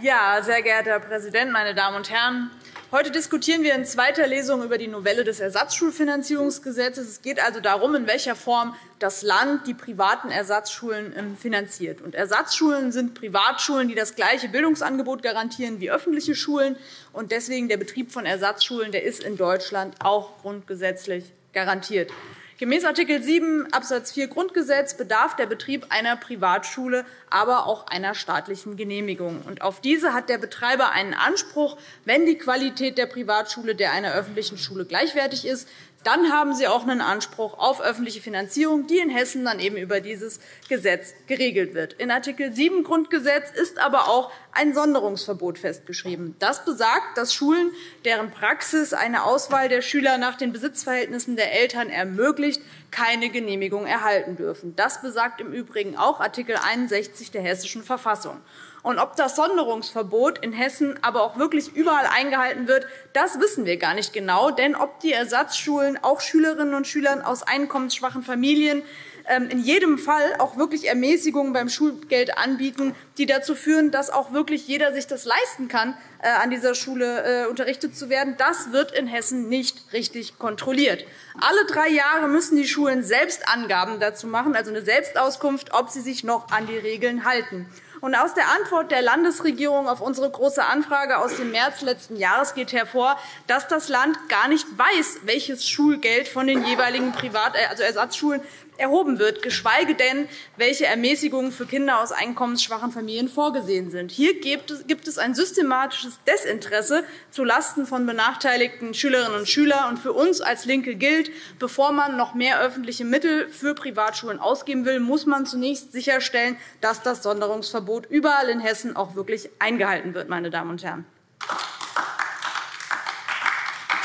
Ja, sehr geehrter Herr Präsident, meine Damen und Herren! Heute diskutieren wir in zweiter Lesung über die Novelle des Ersatzschulfinanzierungsgesetzes. Es geht also darum, in welcher Form das Land die privaten Ersatzschulen ähm, finanziert. Ersatzschulen sind Privatschulen, die das gleiche Bildungsangebot garantieren wie öffentliche Schulen. Deswegen der Betrieb von Ersatzschulen der ist in Deutschland auch grundgesetzlich garantiert. Gemäß Art. 7 Abs. 4 Grundgesetz bedarf der Betrieb einer Privatschule aber auch einer staatlichen Genehmigung. Auf diese hat der Betreiber einen Anspruch, wenn die Qualität der Privatschule der einer öffentlichen Schule gleichwertig ist dann haben Sie auch einen Anspruch auf öffentliche Finanzierung, die in Hessen dann eben über dieses Gesetz geregelt wird. In Art. 7 Grundgesetz ist aber auch ein Sonderungsverbot festgeschrieben. Das besagt, dass Schulen, deren Praxis eine Auswahl der Schüler nach den Besitzverhältnissen der Eltern ermöglicht, keine Genehmigung erhalten dürfen. Das besagt im Übrigen auch Art. 61 der Hessischen Verfassung. Und ob das Sonderungsverbot in Hessen aber auch wirklich überall eingehalten wird, das wissen wir gar nicht genau. Denn ob die Ersatzschulen auch Schülerinnen und Schülern aus einkommensschwachen Familien ähm, in jedem Fall auch wirklich Ermäßigungen beim Schulgeld anbieten, die dazu führen, dass auch wirklich jeder sich das leisten kann, äh, an dieser Schule äh, unterrichtet zu werden. Das wird in Hessen nicht richtig kontrolliert. Alle drei Jahre müssen die Schulen selbst Angaben dazu machen, also eine Selbstauskunft, ob sie sich noch an die Regeln halten. Und aus der Antwort der Landesregierung auf unsere Große Anfrage aus dem März letzten Jahres geht hervor, dass das Land gar nicht weiß, welches Schulgeld von den jeweiligen Privat äh, also Ersatzschulen erhoben wird, geschweige denn, welche Ermäßigungen für Kinder aus einkommensschwachen Familien vorgesehen sind. Hier gibt es ein systematisches Desinteresse zulasten von benachteiligten Schülerinnen und Schülern. Und für uns als LINKE gilt, bevor man noch mehr öffentliche Mittel für Privatschulen ausgeben will, muss man zunächst sicherstellen, dass das Sonderungsverbot überall in Hessen auch wirklich eingehalten wird. Meine Damen und Herren.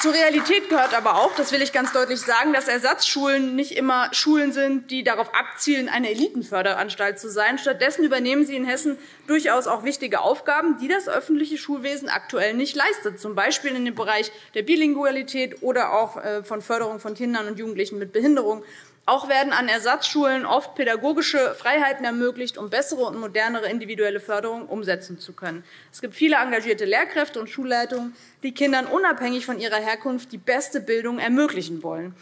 Zur Realität gehört aber auch, das will ich ganz deutlich sagen, dass Ersatzschulen nicht immer Schulen sind, die darauf abzielen, eine Elitenförderanstalt zu sein. Stattdessen übernehmen sie in Hessen durchaus auch wichtige Aufgaben, die das öffentliche Schulwesen aktuell nicht leistet, z. B. in dem Bereich der Bilingualität oder auch äh, von Förderung von Kindern und Jugendlichen mit Behinderung. Auch werden an Ersatzschulen oft pädagogische Freiheiten ermöglicht, um bessere und modernere individuelle Förderung umsetzen zu können. Es gibt viele engagierte Lehrkräfte und Schulleitungen, die Kindern unabhängig von ihrer Herkunft die beste Bildung ermöglichen wollen.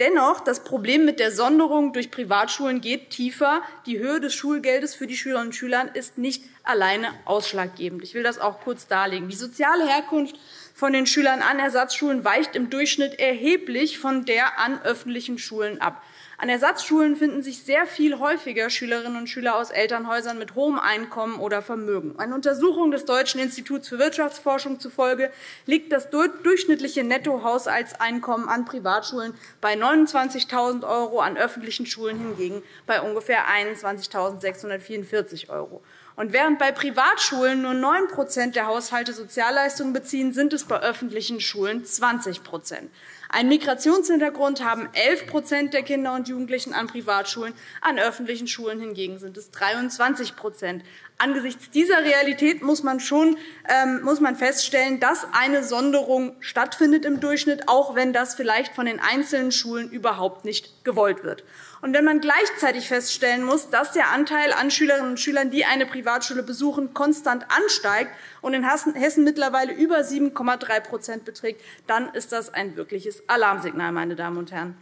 Dennoch, das Problem mit der Sonderung durch Privatschulen geht tiefer. Die Höhe des Schulgeldes für die Schülerinnen und Schüler ist nicht alleine ausschlaggebend. Ich will das auch kurz darlegen. Die soziale Herkunft von den Schülern an Ersatzschulen weicht im Durchschnitt erheblich von der an öffentlichen Schulen ab. An Ersatzschulen finden sich sehr viel häufiger Schülerinnen und Schüler aus Elternhäusern mit hohem Einkommen oder Vermögen. Eine Untersuchung des Deutschen Instituts für Wirtschaftsforschung zufolge liegt das durchschnittliche Nettohaushaltseinkommen an Privatschulen bei 29.000 €, an öffentlichen Schulen hingegen bei ungefähr 21.644 €. Und während bei Privatschulen nur 9% der Haushalte Sozialleistungen beziehen, sind es bei öffentlichen Schulen 20% einen Migrationshintergrund haben 11% der Kinder und Jugendlichen an Privatschulen, an öffentlichen Schulen hingegen sind es 23% Angesichts dieser Realität muss man schon ähm, muss man feststellen, dass eine Sonderung stattfindet im Durchschnitt, auch wenn das vielleicht von den einzelnen Schulen überhaupt nicht gewollt wird. Und wenn man gleichzeitig feststellen muss, dass der Anteil an Schülerinnen und Schülern, die eine Privatschule besuchen, konstant ansteigt und in Hessen mittlerweile über 7,3% beträgt, dann ist das ein wirkliches Alarmsignal, meine Damen und Herren.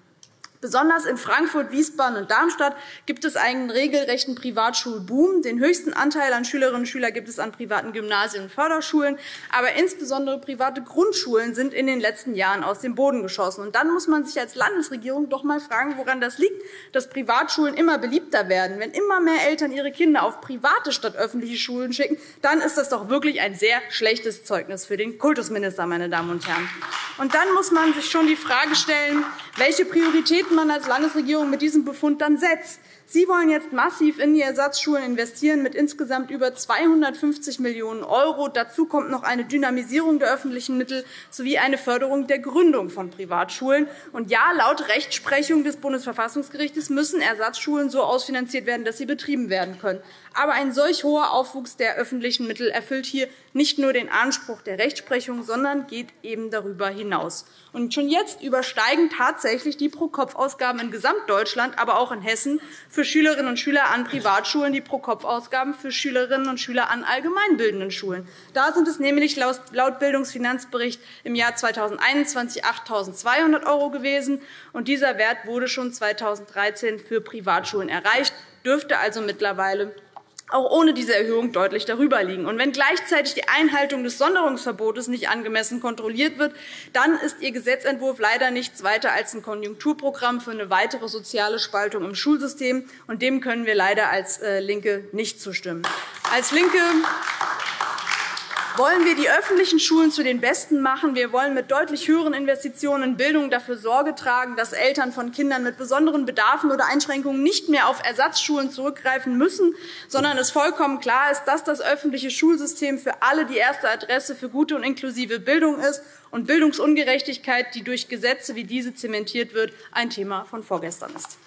Besonders in Frankfurt, Wiesbaden und Darmstadt gibt es einen regelrechten Privatschulboom. Den höchsten Anteil an Schülerinnen und Schülern gibt es an privaten Gymnasien und Förderschulen. Aber insbesondere private Grundschulen sind in den letzten Jahren aus dem Boden geschossen. Und dann muss man sich als Landesregierung doch einmal fragen, woran das liegt, dass Privatschulen immer beliebter werden. Wenn immer mehr Eltern ihre Kinder auf private statt öffentliche Schulen schicken, dann ist das doch wirklich ein sehr schlechtes Zeugnis für den Kultusminister. Meine Damen und Herren. Und dann muss man sich schon die Frage stellen, welche Prioritäten man als Landesregierung mit diesem Befund dann setzt. Sie wollen jetzt massiv in die Ersatzschulen investieren mit insgesamt über 250 Millionen €. Dazu kommt noch eine Dynamisierung der öffentlichen Mittel sowie eine Förderung der Gründung von Privatschulen. Und ja, laut Rechtsprechung des Bundesverfassungsgerichts müssen Ersatzschulen so ausfinanziert werden, dass sie betrieben werden können. Aber ein solch hoher Aufwuchs der öffentlichen Mittel erfüllt hier nicht nur den Anspruch der Rechtsprechung, sondern geht eben darüber hinaus. Und schon jetzt übersteigen tatsächlich die Pro-Kopf-Ausgaben in Gesamtdeutschland, aber auch in Hessen für für Schülerinnen und Schüler an Privatschulen die Pro-Kopf-Ausgaben für Schülerinnen und Schüler an allgemeinbildenden Schulen. Da sind es nämlich laut Bildungsfinanzbericht im Jahr 2021 8.200 € gewesen. und Dieser Wert wurde schon 2013 für Privatschulen erreicht, dürfte also mittlerweile auch ohne diese Erhöhung deutlich darüber liegen. Und wenn gleichzeitig die Einhaltung des Sonderungsverbotes nicht angemessen kontrolliert wird, dann ist Ihr Gesetzentwurf leider nichts weiter als ein Konjunkturprogramm für eine weitere soziale Spaltung im Schulsystem. Und dem können wir leider als äh, LINKE nicht zustimmen. Als LINKE wollen wir die öffentlichen Schulen zu den besten machen. Wir wollen mit deutlich höheren Investitionen in Bildung dafür Sorge tragen, dass Eltern von Kindern mit besonderen Bedarfen oder Einschränkungen nicht mehr auf Ersatzschulen zurückgreifen müssen, sondern es vollkommen klar ist, dass das öffentliche Schulsystem für alle die erste Adresse für gute und inklusive Bildung ist und Bildungsungerechtigkeit, die durch Gesetze wie diese zementiert wird, ein Thema von vorgestern ist.